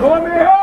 Romeu!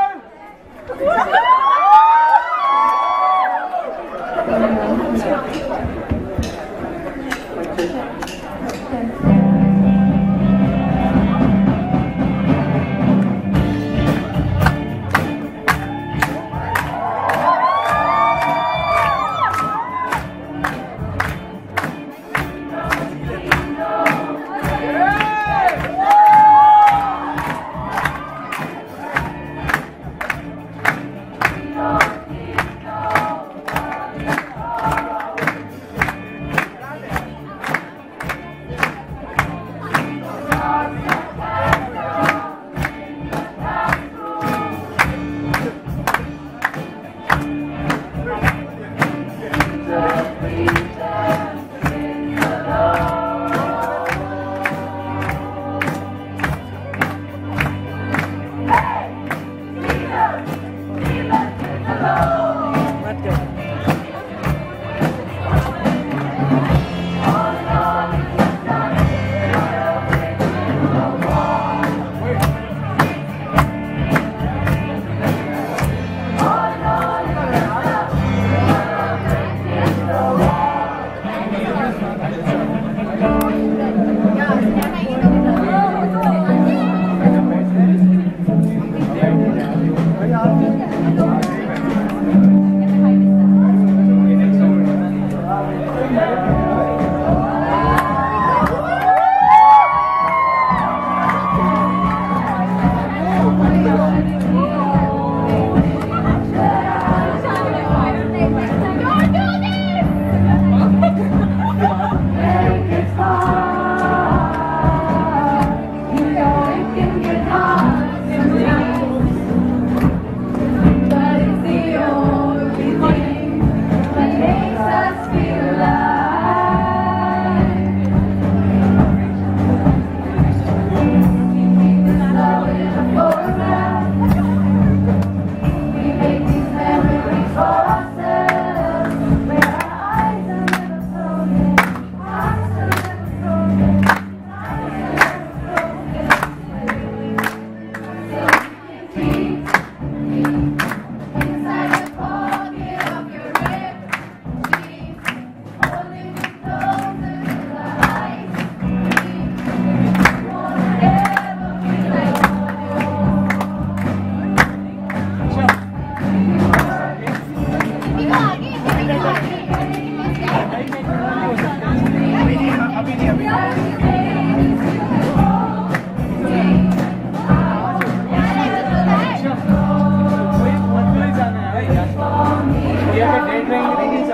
going to be Grain